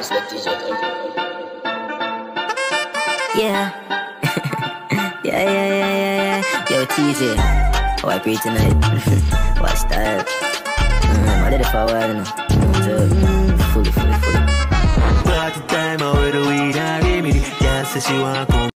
DJ Yeah. yeah, yeah, yeah, yeah, yeah. Yo, TJ. How I pray tonight. Watch that. Mm, I did it for a while, you know. Mm, fully, fully, fully. Party time, I wear the weed, I give me the gas, so she want come.